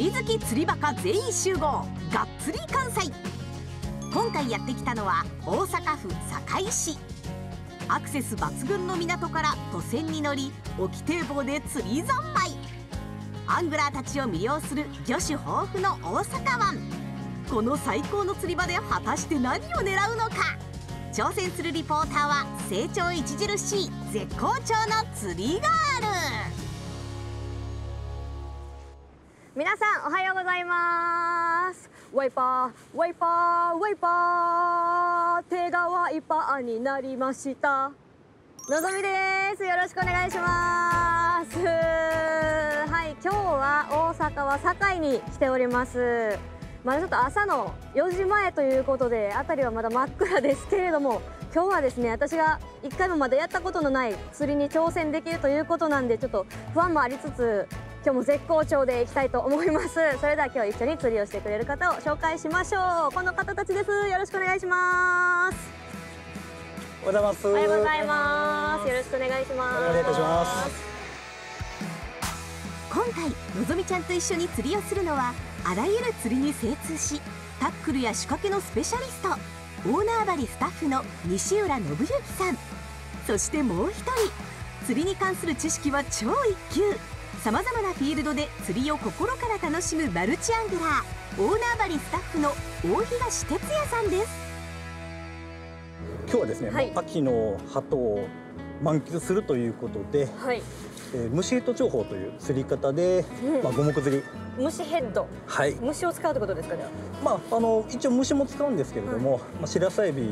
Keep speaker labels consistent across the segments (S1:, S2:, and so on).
S1: 釣り好き釣りバカ全員集合がっつり関西。今回やってきたのは大阪府堺市。アクセス抜群の港から渡船に乗り沖堤防で釣り三昧。アングラーたちを魅了する魚種豊富の大阪湾。この最高の釣り場で果たして何を狙うのか。挑戦するリポーターは成長著しい絶好調の釣りガール。
S2: 皆さんおはようございます。ワイパーワイパーワイパー手がワイパーになりました。のぞみです。よろしくお願いします。はい今日は大阪は堺に来ております。まだちょっと朝の4時前ということで辺りはまだ真っ暗ですけれども今日はですね私が1回もまだやったことのない釣りに挑戦できるということなんでちょっと不安もありつつ今日も絶好調でいきたいと思います。それでは今日一緒に釣りをしてくれる方を紹介しましょう。この方たちです。よろしくお願いします。
S3: おはようございます。
S2: おはようございます。よろしくお願いします。
S3: お願いいたします。
S1: 今回のぞみちゃんと一緒に釣りをするのはあらゆる釣りに精通しタックルや仕掛けのスペシャリスト大縄張りスタッフの西浦信之さん。そしてもう一人釣りに関する知識は超一級さまざまなフィールドで釣りを心から楽しむマルチアングラー大縄張りスタッフの大東哲也さんです。
S3: 今日はですね、
S2: はい。
S3: 秋の鳩を満喫するということで、
S2: はい。
S3: えー虫ヘッド重宝という釣り方で、
S2: うん。
S3: まあ五目釣り、
S2: 虫ヘッド。
S3: はい、
S2: 虫を使うってことですかね
S3: まああの一応虫も使うんですけれども、まあ白鯛エビ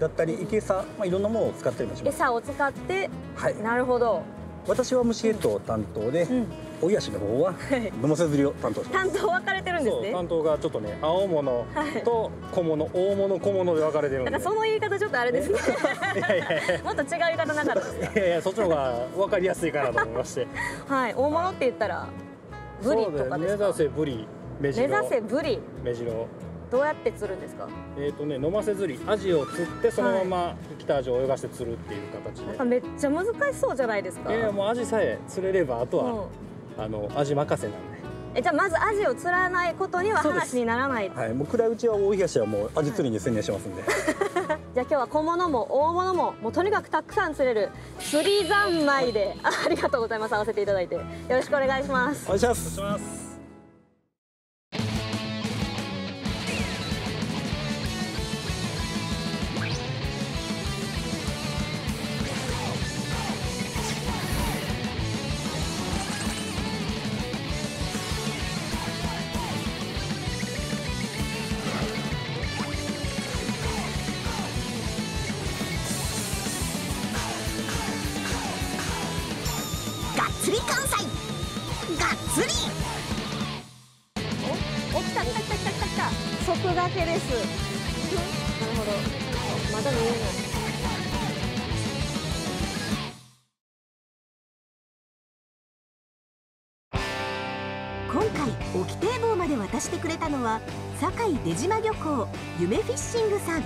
S3: だったり池餌、まあいろんなものを使ったりもします。
S2: 餌を使って
S3: はい、
S2: なるほど、
S3: 私は虫ヘッド担当で、
S2: うん、
S3: お癒しの方はのませ釣りを担当します。
S2: 担当分かれてるんですね。
S4: 担当がちょっとね青物
S2: はい。
S4: と小物大物小物で分かれてるんで。
S2: なんかその言い方ちょっとあれですね。
S4: いやいや
S2: もっと違う言い方なかった
S4: いやいやそっちの方が分かりやすいかなと思いまして。
S2: はい。大物って言ったらブリとかですか？
S4: そう目指せブリメ
S2: 目指せブリ。
S4: メジロ
S2: どうやって釣るんですか？
S4: えっ、とね飲ませ釣りアジを釣ってそのまま来たアジを泳がして釣るっていう形で、
S2: なんかめっちゃ難しそうじゃないですか。
S4: いやもうアジさえ釣れればあとは、
S2: うん。
S4: あのアジ任せなんで。
S2: えじゃあまずアジを釣らないことには話にならない。
S3: はい、もう暗いうちは大東はもうアジ釣りに専念してますんで、
S2: じゃあ今日は小物も大物ももうとにかくたくさん釣れる釣り三昧で。あありがとうございます。合わせていただいて。よろしくお願いします。
S3: お願いします。
S1: 渡してくれたのは堺出島漁港夢フィッシングさん。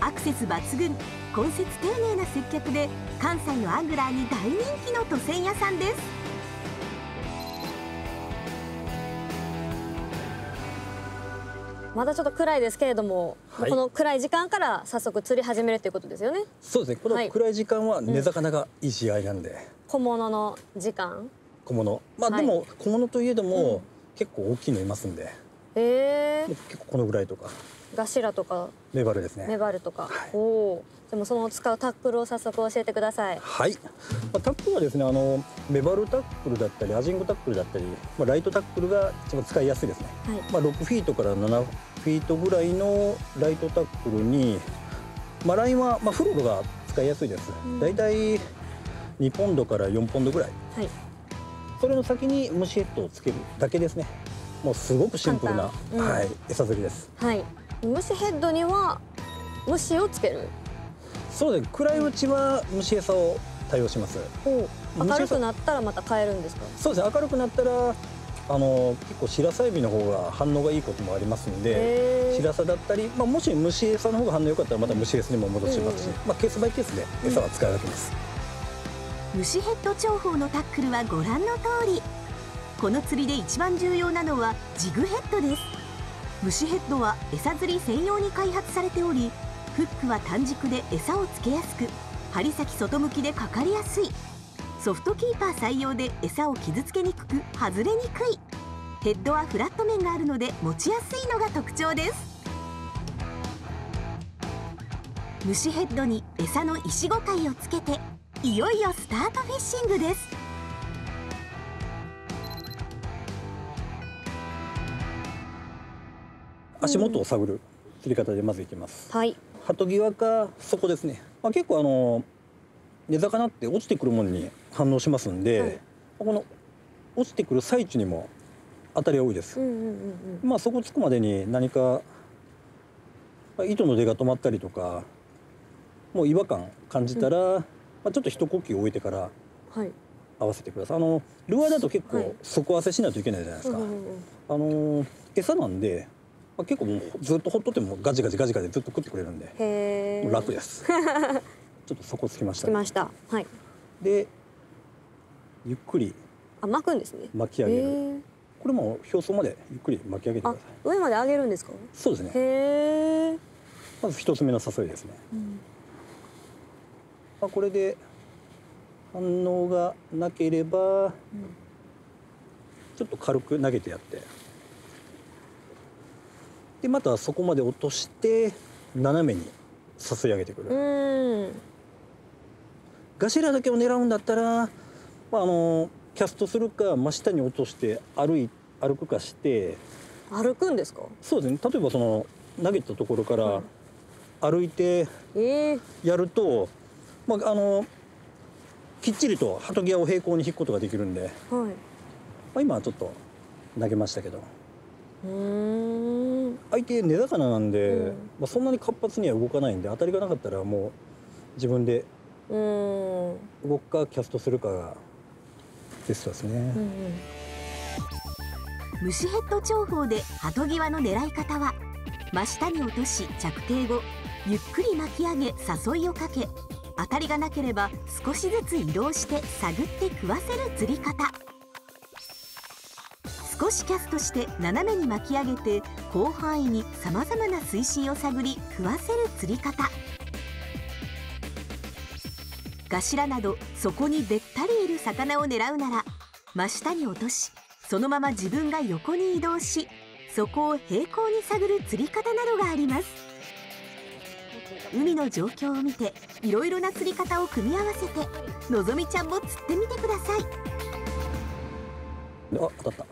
S1: アクセス抜群根節丁寧な接客で関西のアングラーに大人気の渡船屋さんです。
S2: まだちょっと暗いですけれども、
S3: はい。
S2: この暗い時間から早速釣り始めるっていうことですよね？
S3: そうですね。こ
S2: はい。
S3: の暗い時間は寝魚がいい試合なんで、
S2: 小物の時間？
S3: 小物。まあ、
S2: はい。
S3: でも小物といえども、
S2: うん
S3: 結構大きいのいますんで、
S2: え
S3: もう結構このぐらいとか。
S2: ー、ガシラとか。
S3: メバルですね。
S2: メバルとか、
S3: はい。
S2: おおでもその使うタックルを早速教えてください。
S3: はい。まあ、タックルはですね、あのメバルタックルだったりアジングタックルだったり、まあ、ライトタックルが一番使いやすいですね。
S2: はい。
S3: まあ、6フィートから7フィートぐらいのライトタックルに、まあ、ラインは、まあ、フロードが使いやすいです、
S2: うん。
S3: だいたい2ポンドから4ポンドぐらい。
S2: はい
S3: それの先に虫ヘッドをつけるだけですね。もうすごくシンプルな、
S2: うん。
S3: はい、餌釣りです。
S2: はい。虫ヘッドには虫をつける？
S3: そうです。暗いうちは虫餌を対応します。
S2: 明るくなったらまた変えるんですか？
S3: そうです。ね明るくなったらあの結構白鯛エビの方が反応がいいこともありますんで
S2: へー。
S3: 白さだったり、まあ、もし虫餌の方が反応良かったらまた虫餌にも戻しますし、
S2: うんうん。
S3: まあ、ケースバイケースで餌は使い分けます、
S1: 虫ヘッド重宝のタックルはご覧の通り。この釣りで一番重要なのはジグヘッドです。虫ヘッドは餌釣り専用に開発されておりフックは短軸で餌をつけやすく針先外向きでかかりやすい。ソフトキーパー採用で餌を傷つけにくく外れにくい。ヘッドはフラット面があるので持ちやすいのが特徴です。虫ヘッドに餌の石ご貝をつけていよいよスタートフィッシングです。
S3: 足元を探る釣り方でまずいきます。
S2: はい。
S3: 鳩際か底ですね、まあ、結構あの根魚って落ちてくるものに反応しますんで、
S2: はい。
S3: この落ちてくる最中にも当たりが多いです。
S2: う、んうんうんうん。
S3: まあそこつくまでに何かまあ糸の出が止まったりとかもう違和感感じたら、まあ、ちょっと一呼吸置いてから
S2: はい。
S3: 合わせてください。あのルアーだと結
S2: はい。
S3: 構底合わせしないといけないじゃないですか、
S2: うんうんうん。
S3: あの餌なんで、まあ、結構もうずっとほっとってもガジガジガジガジずっと食ってくれるんで楽です。ちょっと底つきましたね。
S2: 来ました。はい。
S3: でゆっくり
S2: あ巻くんですね。
S3: 巻き上げる、これも表層までゆっくり巻き上げてく
S2: あ
S3: ださい。
S2: 上まで上げるんですか？
S3: そうですね。まず一つ目の誘いですね、
S2: うん
S3: まあ、これで反応がなければちょっと軽く投げてやって。でまたそこまで落として斜めに誘い上げてくる、
S2: うん。
S3: ガシラだけを狙うんだったら、まあ、あのキャストするか真下に落として歩い歩くかして。
S2: 歩くんですか？
S3: そうですね。例えばその投げたところから歩いて
S2: ええ
S3: やると、まあ、あのきっちりと鳩際を平行に引くことができるんで、
S2: はい。
S3: まあ、今はちょっと投げましたけど。
S2: うーん。
S3: 相手根魚なんで、
S2: うん。
S3: まあ、そんなに活発には動かないんで当たりがなかったらもう自分で動くかキャストするかがベストですね。
S2: うん
S1: 虫ヘッド重宝で鳩際の狙い方は真下に落とし着底後ゆっくり巻き上げ誘いをかけ当たりがなければ少しずつ移動して探って食わせる釣り方。少しキャストして斜めに巻き上げて広範囲にさまざまな水深を探り食わせる釣り方。ガシラなどそこにべったりいる魚を狙うなら真下に落としそのまま自分が横に移動しそこを平行に探る釣り方などがあります。海の状況を見ていろいろな釣り方を組み合わせてのぞみちゃんも釣ってみてください。
S3: であ当たった。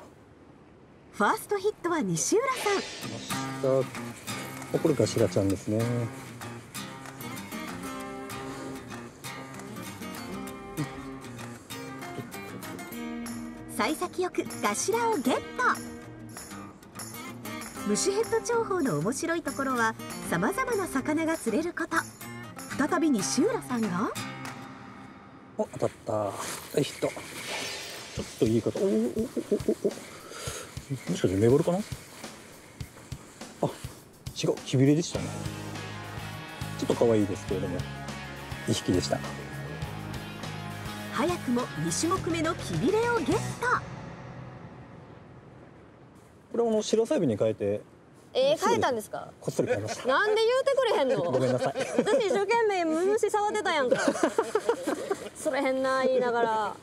S1: ファーストヒットは西浦さん。
S3: これガシラちゃんですね。
S1: 幸先よくガシラをゲット。虫ヘッド重宝の面白いところはさまざまな魚が釣れること。再び西浦さんが。
S3: お当たった。はいヒットちょっといい方おおおおおお。もしかしてメバルかな？あ違う。キビレでしたね。ちょっと可愛いですけれども。2匹でした。
S1: 早くも2種目目のキビレをゲット。
S3: これはあの白サイビに変えて
S2: えー、変えたんですか？
S3: こっそり変えました。
S2: なんで言うてくれへんの？
S3: ごめんなさい。
S2: 私一生懸命虫触ってたやんか。それへんな言いながら。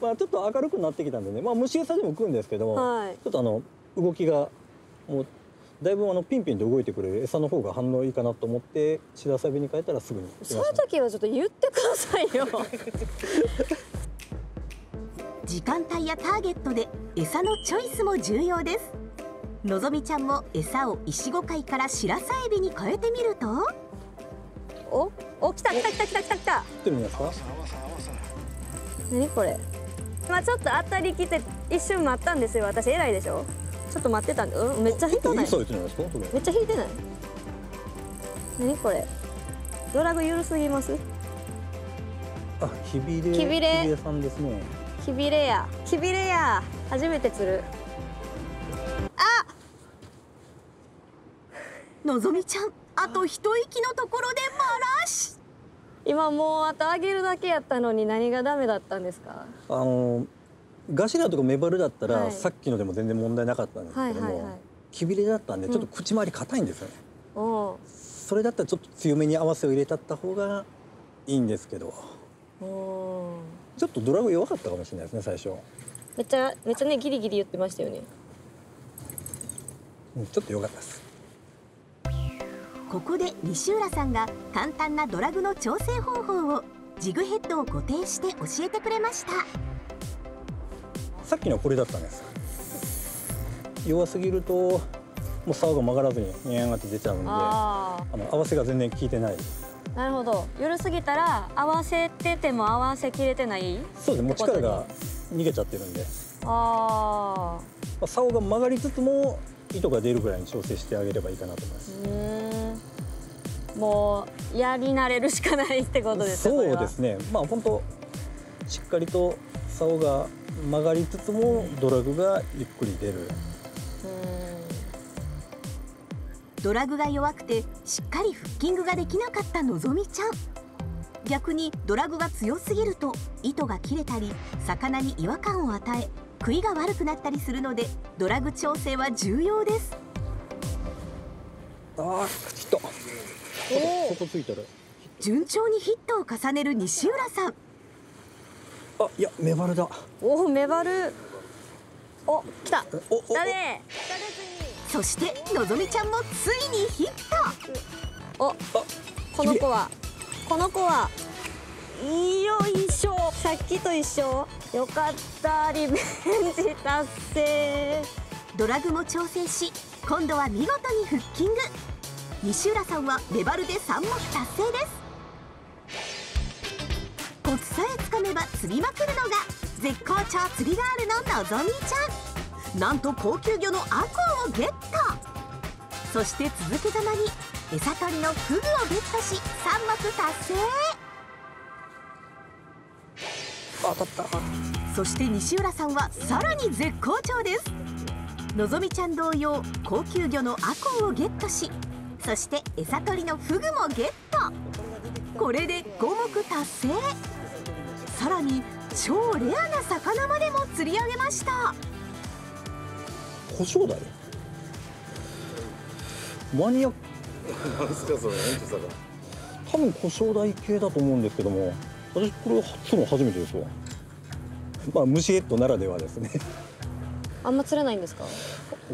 S3: まあちょっと明るくなってきたんでね。まあ虫餌でも食うんですけども、
S2: はい。
S3: ちょっとあの動きがもうだいぶあのピンピンと動いてくれる餌の方が反応いいかなと思って白サビに変えたらすぐに来
S2: そういう時はちょっと言ってくださいよ。
S1: 時間帯やターゲットで餌のチョイスも重要ですのぞみちゃんも餌をイシゴ貝からシラサエビに変えてみると？
S2: おお来た来た来た来た来た来た。
S3: 食ってみますか？
S2: 何これ？まあちょっと当たりきて一瞬待ったんですよ。私偉いでしょ？ちょっと待ってたんで、うん、めっちゃ引いてない？めっちゃ引いてない？何これ？ドラグ緩すぎます？
S3: あひびれ
S2: きびれ
S3: ひびれさんですね。
S2: キビレや。キビレや。初めて釣る
S1: のぞみちゃんあと一息のところでマラシ。
S2: 今もうあと上げるだけやったのに何がダメだったんですか？
S3: あのガシラとかメバルだったら、
S2: はい。
S3: さっきのでも全然問題なかったんですけども、
S2: はいはいはい。
S3: きびれだったんで
S2: うん。
S3: ちょっと口周り硬いんですよね、
S2: お
S3: それだったらちょっと強めに合わせを入れたった方がいいんですけど。ちょっとドラグ弱かったかもしれないですね最初、
S2: めっちゃめっちゃねギリギリ言ってましたよね。
S3: うん、ちょっと良かったです
S1: ここで西浦さんが簡単なドラグの調整方法をジグヘッドを固定して教えてくれました。
S3: さっきのはこれだったんです。弱すぎるともう竿が曲がらずにニャンって出ちゃうんであ
S2: あ
S3: の合わせが全然効いてない。
S2: あなるほど。緩すぎたら合わせてても合わせきれてない？
S3: そうです。ね。もう力が逃げちゃってるんで、
S2: あ
S3: まあ、竿が曲がりつつも糸が出るぐらいに調整してあげればいいかなと思います
S2: もうやり慣れるしかないってことですねこれは
S3: そうですね。まあ本当しっかりと竿が曲がりつつもドラグがゆっくり出る。
S2: う
S1: ドラグが弱くてしっかりフッキングができなかったのぞみちゃん。逆にドラグが強すぎると糸が切れたり魚に違和感を与え食いが悪くなったりするのでドラグ調整は重要です。
S3: ああヒット
S2: お
S3: そこついたら
S1: 順調にヒットを重ねる西浦さん。
S3: あいやメバルだ。
S2: おおメバル。お来た。
S3: おおお。
S2: だね。
S1: そしてのぞみちゃんもついにヒット。
S2: おこの子は。この子は。よいしょさっきと一緒。よかったリベンジ達成。
S1: ドラグも調整し今度は見事にフッキング西浦さんはメバルで3目達成です。コツさえつかめば釣りまくるのが絶好調釣りガールののぞみちゃん。なんと高級魚のアコウをゲット。そして続けざまに餌取りのフグをゲットし3目達成。
S3: あ当たった。
S1: そして西浦さんはさらに絶好調です。のぞみちゃん同様高級魚のアコウをゲットしそして餌取りのフグもゲット。これで5目達成。さらに超レアな魚までも釣り上げました。
S3: 胡椒だよ。マニア
S5: なんすかそのエントさが
S3: 多分胡椒台系だと思うんですけども私これ初の初めてですわ。まあ虫ヘッドならではですね。
S2: あんま釣れないんですか？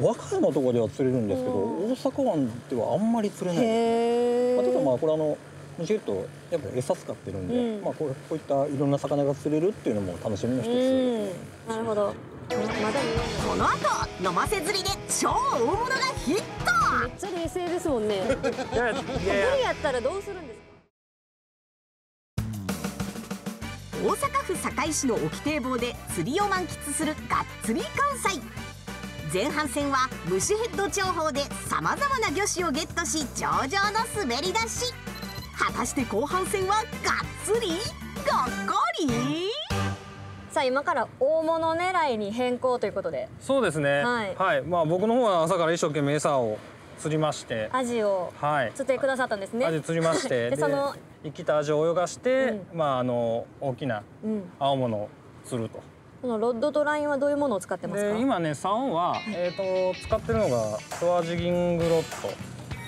S3: 和歌山とかでは釣れるんですけど
S2: うん
S3: 大阪湾ではあんまり釣れない
S2: へえ
S3: まあ、ただまあこれあの虫ヘッドやっぱ餌使ってるんで、
S2: うん。
S3: まあこうこういったいろんな魚が釣れるっていうのも楽しみの一つ
S2: うん。なるほど。
S1: この後飲ませ釣りで超大物がヒット。
S2: めっちゃ冷静ですもんね無理やったらどうするんですか
S1: 大阪府堺市の沖堤防で釣りを満喫するがっつり関西前半戦は虫ヘッド情報でさまざまな魚種をゲットし上々の滑り出し。果たして後半戦はがっつりがっかり？
S2: さあ今から大物狙いに変更ということで。
S4: そうですね。
S2: はい。
S4: まあ僕の方は朝から一生懸命餌を釣りまして。
S2: アジを
S4: はい。
S2: 釣ってくださったんですね。
S4: アジ釣りまして。
S2: でその
S4: 生きたアジを泳がして、まああの大きな
S2: うん。
S4: 青物を釣ると
S2: このロッドとラインはどういうものを使ってますか？
S4: で今ね竿は、えー、と使ってるのがショアジギングロッド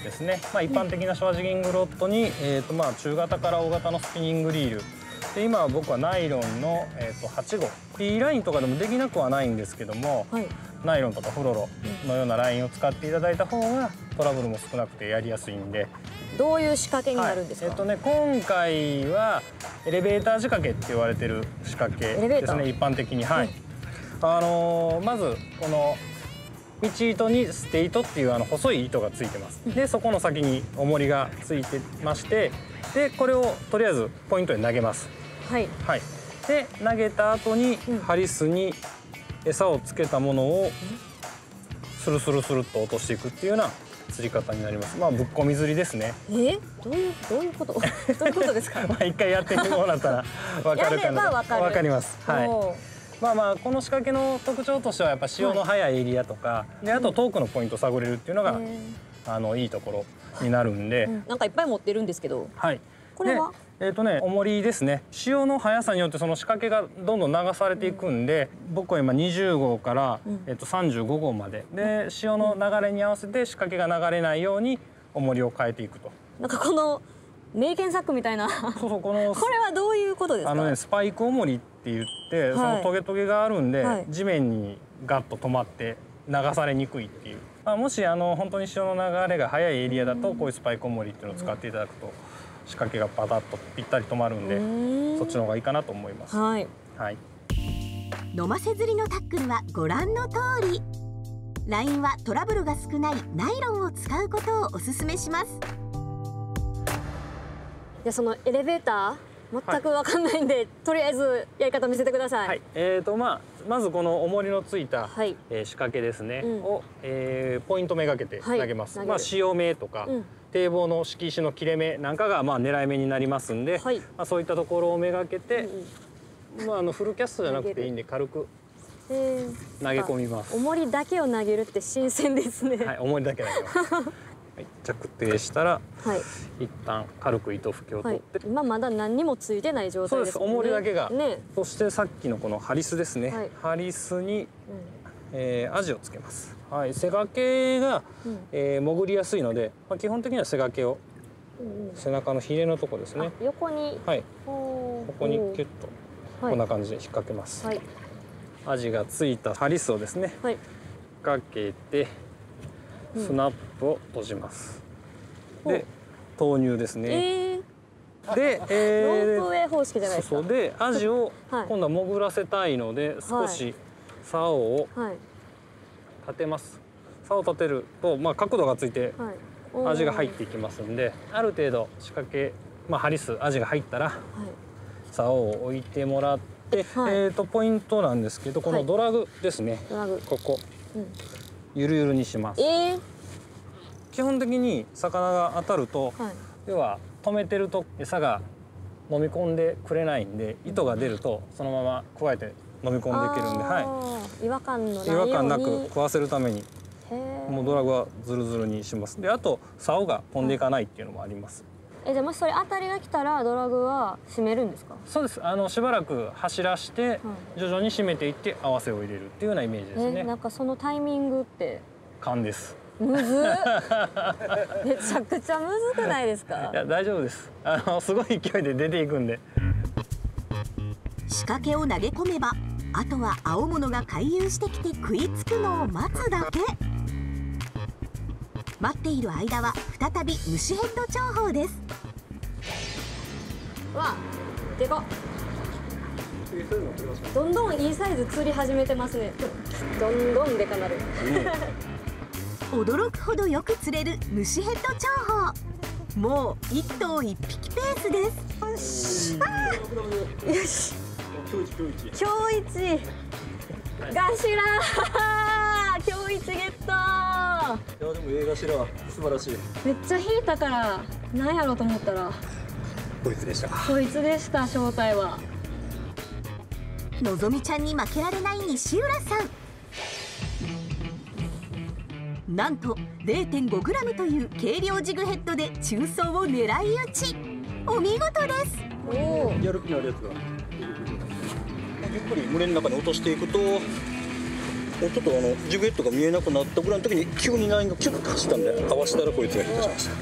S4: ですね、まあ、一般的なショアジギングロッドに、えーとまあ、中型から大型のスピニングリール。で今は僕はナイロンの、えー、と8号。P ラインとかでもできなくはないんですけども
S2: はい
S4: ナイロンとかフロロのようなラインを使っていただいた方がトラブルも少なくてやりやすいんで、
S2: どういう仕掛けになるんですか、
S4: はい。えっとね今回はエレベーター仕掛けって言われてる仕掛けですね一般的に。はい、
S2: はい
S4: あのーまずこの道糸にステ糸っていうあの細い糸がついてます。でそこの先に重りがついてましてでこれをとりあえずポイントに投げます。
S2: はい。
S4: はい。で投げた後に
S2: うん。
S4: ハリスに餌をつけたものをスルスルスルっと落としていくっていうような釣り方になります。まあぶっ込み釣りですね。
S2: え？どういうどういうこと？どういうことですか？
S4: まあ一回やってもらったら わかるか
S2: やれば
S4: な
S2: わかる。
S4: わかります。はい。まあまあこの仕掛けの特徴としてはやっぱ潮の速い。エリアとか、であと遠くのポイントを探れるっていうのが、
S2: へ
S4: あのいいところになるんで、
S2: なんかいっぱい持ってるんですけど。
S4: はい。
S2: これは？
S4: えっ、とね重りですね。潮の速さによってその仕掛けがどんどん流されていくんで、僕は今20号から、えっと35号まで。で潮の流れに合わせて仕掛けが流れないように重りを変えていくと。
S2: なんかこのメリケンサックみたいな。こ
S4: そうそうこの
S2: れはどういうことですか？
S4: あのねスパイク重りって言って、そのトゲトゲがあるんで、
S2: はい。
S4: 地面にガッと止まって流されにくいっていう、まあ、もしあの本当に潮の流れが速いエリアだとこういうスパイク重りっていうのを使っていただくと仕掛けがパタッとぴったり止まるんで、
S2: ん。
S4: そっちの方がいいかなと思います。
S2: はい。
S4: はい。
S1: 飲ませ釣りのタックルはご覧の通り。ラインはトラブルが少ないナイロンを使うことをおすすめします。
S2: じゃあそのエレベーター全くわかんないんで、とりあえずやり方見せてください、
S4: はい、えーとまあ、まずこの重りのついた、
S2: はい。
S4: えー仕掛けですね、
S2: うん。
S4: を、えーポイントめがけて
S2: はい。
S4: 投げます、まあ潮目とか、
S2: うん。
S4: 堤防の敷石の切れ目なんかがまあ狙い目になりますんで、
S2: はい。
S4: まあ、そういったところをめがけて、
S2: うん
S4: まあ、あのフルキャストじゃなくていいんで軽く
S2: え
S4: 投げ込みます。
S2: 重りだけを投げるって新鮮ですね。
S4: はい、重りだけ投げます。はい、着底したら
S2: はい、
S4: 一旦軽く糸吹きを
S2: はい
S4: 取って、、
S2: 今まだ何にもついてない状態ですね。
S4: そうです。重りだけが。
S2: ね、
S4: そしてさっきのこのハリスですね、
S2: はい。
S4: ハリスに
S2: うん。
S4: えー、アジをつけます。はい、背掛けが、
S2: うん。
S4: えー潜りやすいので、まあ、基本的には背掛けを
S2: うんうん。
S4: 背中のひれのとこですね。
S2: あ横に。
S4: はい、
S2: こ
S4: ここにキュッと
S2: はい。
S4: こんな感じで引っ掛けます。
S2: はい。
S4: アジがついたハリスをですね、
S2: はい。
S4: かけて
S2: うん
S4: スナップを閉じます。で投入ですね。
S2: えー、
S4: で、
S2: ロ
S4: え
S2: ープウェイ方式じゃないですか。
S4: そうでアジを
S2: はい。
S4: 今度は潜らせたいので少し竿を
S2: はい。
S4: 立てます。竿を立てるとまあ角度がついて
S2: はい。おー
S4: アジが入っていきますんである程度仕掛け、まあ、ハリスアジが入ったら
S2: はい。
S4: 竿を置いてもらって、
S2: はい。
S4: えー、とポイントなんですけどこ
S2: はい。
S4: のドラグですね、ここ。
S2: うん
S4: ゆるゆるにします。
S2: えー、
S4: 基本的に魚が当たると
S2: はい。
S4: 要は止めてると餌が飲み込んでくれないんで糸が出るとそのまま加えて飲み込んでいけるんで、は
S2: あー。違和感のない
S4: い、違
S2: ように。
S4: 和感なく食わせるためにもうドラグはズルズルにします。であと竿が飛んでいかないっていうのもあります、
S2: えじゃあもしそれ当たりが来たらドラグは閉めるんですか？
S4: そうです。あのしばらく走らして徐々に締めていって合わせを入れるっていうようなイメージです
S2: え
S4: ね
S2: なんかそのタイミングって？
S4: 勘です。
S2: むずっ。めちゃくちゃむずくないですか？
S4: いや大丈夫です。あのすごい勢いで出ていくんで。
S1: 仕掛けを投げ込めばあとは青物が回遊してきて食いつくのを待つだけ待っている間は再び虫ヘッド重宝です。
S2: わでかっ。どんどんいいサイズ釣り始めてますね。どんどんでかなる。
S1: 驚くほどよく釣れる虫ヘッド重宝もう一頭一匹ペースです。
S2: よし。今日一ガシラ今日一ゲット
S3: いやでも映画頭素晴らしい。
S2: めっちゃ引いたからなんやろうと思ったら。
S3: こいつでした
S2: こいつでした正体は。
S1: のぞみちゃんに負けられない西浦さん。なんと 0.5g という軽量ジグヘッドで中層を狙い撃ち。お見事です。
S2: おお
S3: やる気のあるやつが。ゆっくり胸の中に落としていくとちょっとあのジグヘッドが見えなくなったぐらいの時に急にラインがキュッと走ったんで合わせたらこいつがヒットしました。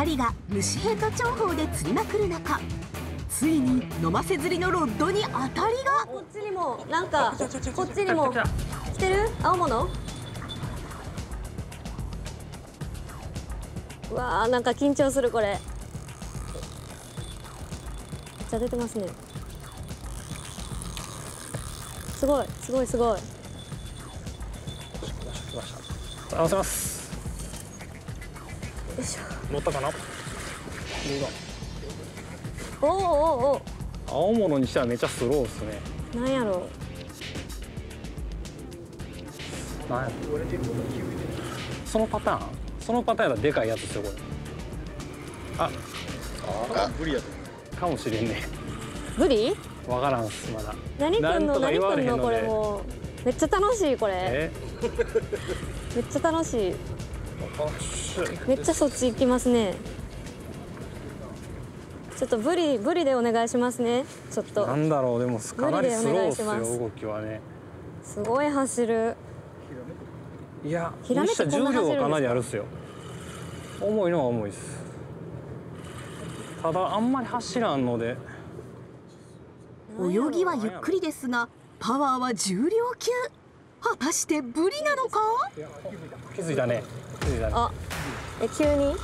S1: 2人が虫ヘッド重宝で釣りまくる中ついに飲ませ釣りのロッドに当たりが。
S2: こっちにもなんかこっちにも。来てる？青物？うわーなんか緊張するこれ。めっちゃ出てますねすごいすごいすごい。
S4: 合わせます。
S2: よいし
S4: 乗ったかな？どう
S2: ょおーおーお
S4: だ青物にしてはめっちゃスローですね。
S2: ーなんやろ。
S4: なんや？そのパターン？そのパターンやったらでかいやつですよこれあ
S3: あ無理や
S4: かもしれんね。
S2: ブリ
S4: わからんっすまだ。
S2: 何くんの何くんのこれもう。めっちゃ楽しいこれ。
S4: え？
S2: めっちゃ楽しい。めっちゃそっち行きますね。ちょっとブリブリでお願いしますね。ちょっと。
S4: なんだろうでもかなりスローっすよ
S2: 無理でお願いします。
S4: 動きはね。
S2: すごい走る。
S4: いや
S2: ヒラメって
S4: にして
S2: こんな走るんですか？
S4: 重量はかなりあるっすよ。重いのは重いです。ただあんまり走らんので
S1: 泳ぎはゆっくりですがパワーは重量級。果たしてブリなのか？
S4: 気づいたね。気づいたね。
S2: あえ急に？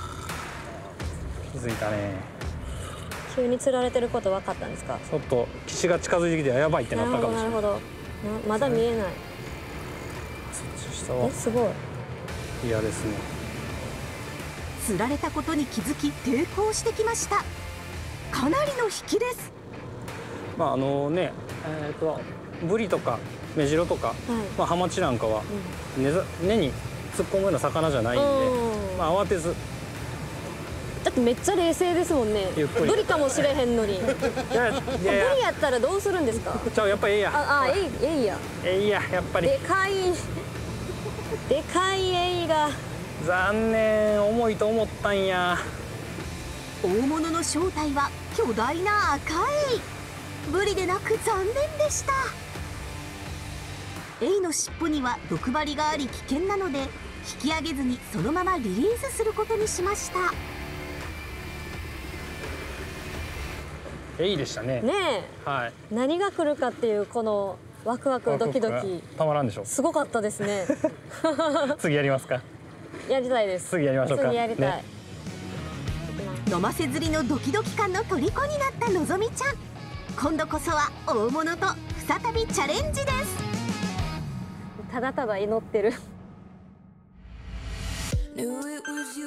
S4: 気づいたね。
S2: 急に釣られてること分かったんですか？
S4: ちょっと岸が近づいてきてやばいってなったかもしれない。
S2: どなるほど。なまだ見えない。えすごい。
S4: 嫌ですね。
S1: 釣られたことに気づき抵抗してきました。かなりの引きです
S4: まああのねえっ、とブリとかメジロとか、まあハマチなんかは根ざ根に突っ込むような魚じゃないんで、
S2: うん
S4: まあ慌てず。
S2: だってめっちゃ冷静ですもんね。
S4: ゆっくり
S2: ブリかもしれへんのに。ブリ
S4: いやいや。いや
S2: やったらどうするんですか？
S4: ちゃうやっぱええや
S2: ああえいえいや。
S4: ええややっぱり。
S2: でかいでかいエイが。
S4: 残念重いと思ったんや。
S1: 大物の正体は巨大な赤エイブリでなく残念でした。エイの尻尾には毒針があり危険なので引き上げずにそのままリリースすることにしました。
S4: えいでしたね。
S2: ね
S4: はい。
S2: え何が来るかっていうこのワクワクドキドキ。
S4: たまらんでしょ。
S2: すごかったですね。
S4: 次やりますか。
S2: やりたいです。
S4: 次やりましょうか。
S2: 次やりたい、
S4: ね。
S1: 飲ませ釣りのドキドキ感の虜になったのぞみちゃん今度こそは大物と再びチャレンジです。
S2: ただただ祈ってる。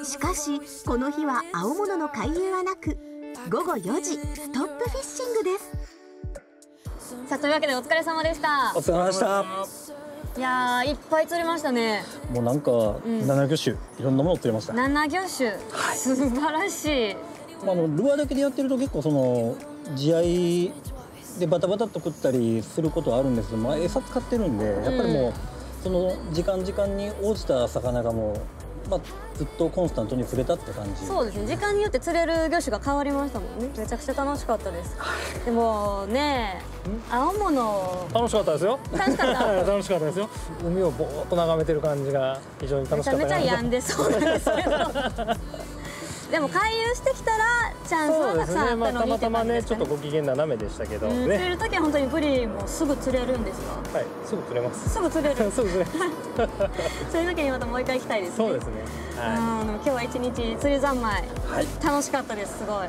S1: しかしこの日は青物の回遊はなく午後4時ストップフィッシングです。
S2: さあというわけでお疲れ様でした。
S3: お疲れ様でした。
S2: いやーいっぱい釣れましたね。
S3: もうなんか7魚種いろんなもの釣れました、
S2: 7魚種、素晴らしい。
S3: まあ、あのルアーだけでやってると結構その地合いでバタバタっと食ったりすることはあるんですけど、まあ、餌使ってるんでやっぱりもう、その時間時間に応じた魚がもう、まあ、ずっとコンスタントに釣れたって感じ。
S2: そうですね。時間によって釣れる魚種が変わりましたもんね。めちゃくちゃ楽しかったです。でもね青物
S4: 楽しかったですよ。
S2: 楽しかった。
S4: 楽しかったですよ。海をぼーっと眺めてる感じが非常に楽
S2: めちゃ
S4: しかったな。
S2: めちゃ病んでそうなんですけど でも回遊してきたらチャンスはたくさんあったのにって
S4: またまねちょっとご機嫌斜めでしたけど、
S2: うん釣
S4: ね
S2: れる時は本当にブリもすぐ釣れるんですか？
S4: はいすぐ釣れます。
S2: すぐ釣れる。
S4: すぐ釣れ
S2: そういう時にまたもう一回行きたいですね。
S4: そうですね。は
S2: うん今日は一日釣り三昧。
S3: はい。
S2: 楽しかったですすごい